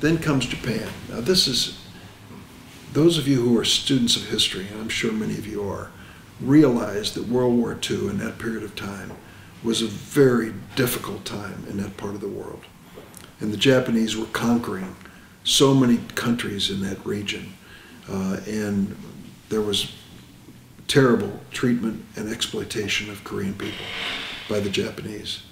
Then comes Japan. Now, this is, those of you who are students of history, and I'm sure many of you are, realize that World War II in that period of time was a very difficult time in that part of the world. And the Japanese were conquering so many countries in that region. Uh, and there was terrible treatment and exploitation of Korean people by the Japanese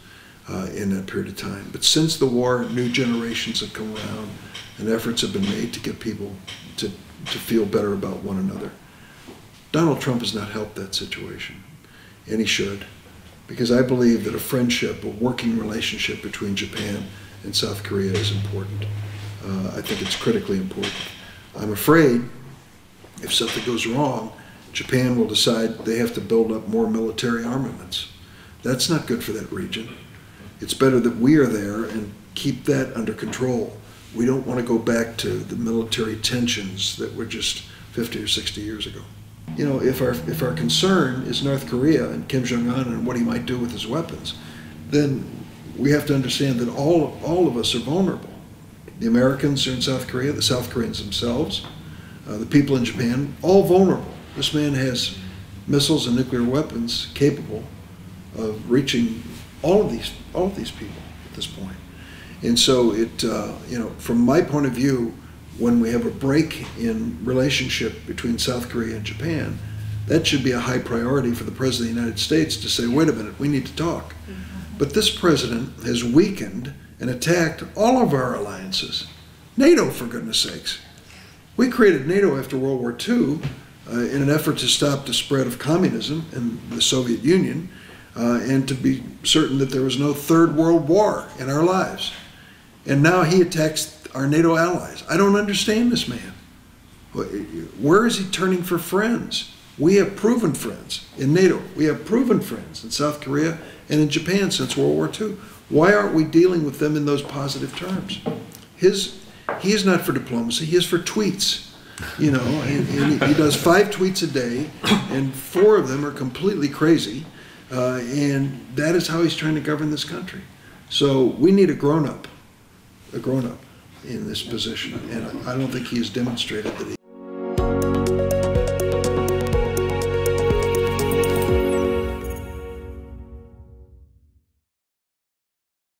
uh, in that period of time. But since the war, new generations have come around and efforts have been made to get people to, to feel better about one another. Donald Trump has not helped that situation, and he should, because I believe that a friendship, a working relationship between Japan and South Korea is important. Uh, I think it's critically important. I'm afraid if something goes wrong, Japan will decide they have to build up more military armaments. That's not good for that region. It's better that we are there and keep that under control. We don't want to go back to the military tensions that were just 50 or 60 years ago. You know, if our, if our concern is North Korea and Kim Jong un and what he might do with his weapons, then we have to understand that all, all of us are vulnerable. The Americans are in South Korea, the South Koreans themselves, uh, the people in Japan, all vulnerable. This man has missiles and nuclear weapons capable of reaching all of these all of these people at this point. And so it, uh, you know, from my point of view, when we have a break in relationship between South Korea and Japan, that should be a high priority for the President of the United States to say, wait a minute, we need to talk. Mm-hmm. But this president has weakened and attacked all of our alliances. NATO, for goodness sakes. We created NATO after World War II uh, in an effort to stop the spread of communism in the Soviet Union uh, and to be certain that there was no third world war in our lives. And now he attacks our NATO allies. I don't understand this man. Where is he turning for friends? We have proven friends in NATO. We have proven friends in South Korea and in Japan since World War II. Why aren't we dealing with them in those positive terms? His he is not for diplomacy. He is for tweets. You know, and, and he does five tweets a day, and four of them are completely crazy. Uh, and that is how he's trying to govern this country. So we need a grown up, a grown up in this position. And I don't think he has demonstrated that he.